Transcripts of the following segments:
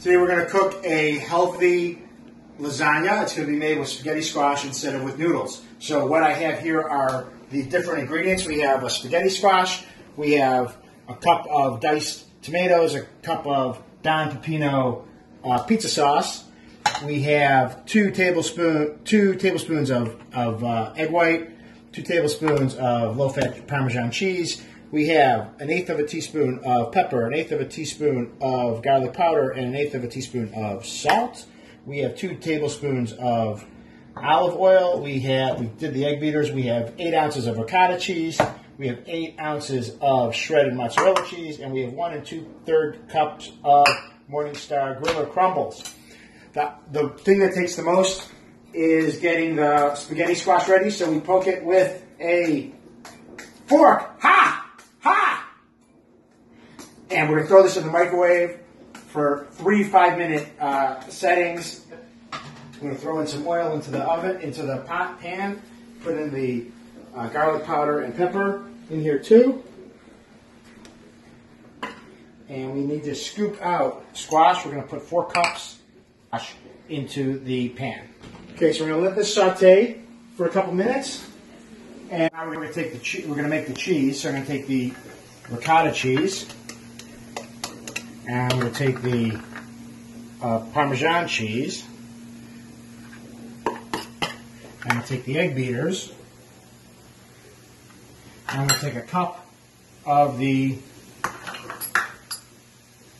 Today we're going to cook a healthy lasagna. It's going to be made with spaghetti squash instead of with noodles. So what I have here are the different ingredients. We have a spaghetti squash. We have a cup of diced tomatoes, a cup of Don Pepino uh, pizza sauce. We have two tablespoon two tablespoons of, of uh, egg white, two tablespoons of low-fat Parmesan cheese. We have an eighth of a teaspoon of pepper, an eighth of a teaspoon of garlic powder, and an eighth of a teaspoon of salt. We have two tablespoons of olive oil. We have we did the egg beaters. We have eight ounces of ricotta cheese. We have eight ounces of shredded mozzarella cheese, and we have one and two third cups of Morningstar Griller crumbles. The, the thing that takes the most is getting the spaghetti squash ready. So we poke it with a fork. Ha! And we're going to throw this in the microwave for three five minute uh, settings. I'm going to throw in some oil into the oven, into the pot pan, put in the uh, garlic powder and pepper in here too. And we need to scoop out squash. We're going to put four cups into the pan. Okay, so we're going to let this saute for a couple minutes. And now we're going to take the we're going to make the cheese. So I'm going to take the ricotta cheese, and I'm going to take the uh, Parmesan cheese. Going to take the egg beaters. I'm going to take a cup of the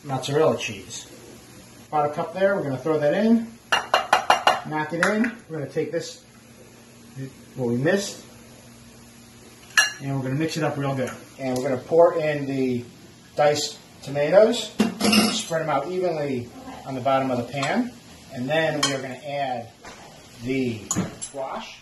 mozzarella cheese. About a cup there, we're going to throw that in, knock it in. We're going to take this, what we missed, and we're going to mix it up real good. And we're going to pour in the diced tomatoes, spread them out evenly on the bottom of the pan, and then we are going to add the squash.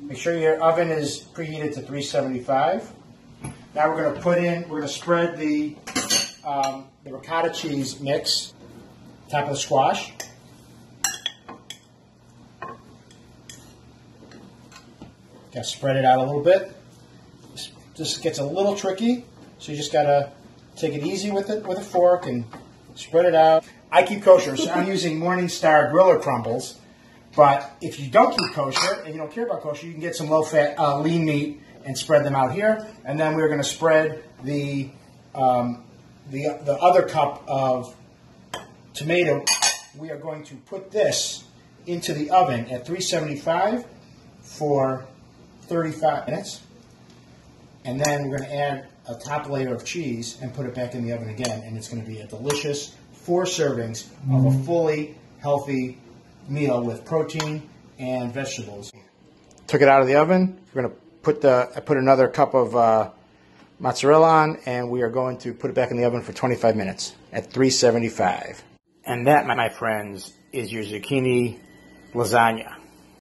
Make sure your oven is preheated to 375. Now we're going to put in, we're going to spread the, um, the ricotta cheese mix, top of the squash. To spread it out a little bit. This gets a little tricky, so you just got to take it easy with it with a fork and spread it out. I keep kosher, so I'm using Morningstar Griller crumbles. But if you don't keep kosher and you don't care about kosher, you can get some low-fat uh, lean meat and spread them out here. And then we're going to spread the um, the the other cup of tomato. We are going to put this into the oven at 375 for 35 minutes. And then we're going to add a top layer of cheese and put it back in the oven again. And it's going to be a delicious four servings of a fully healthy meal with protein and vegetables. Took it out of the oven. We're going to put the I put another cup of uh, mozzarella on, and we are going to put it back in the oven for 25 minutes at 375. And that, my friends, is your zucchini lasagna.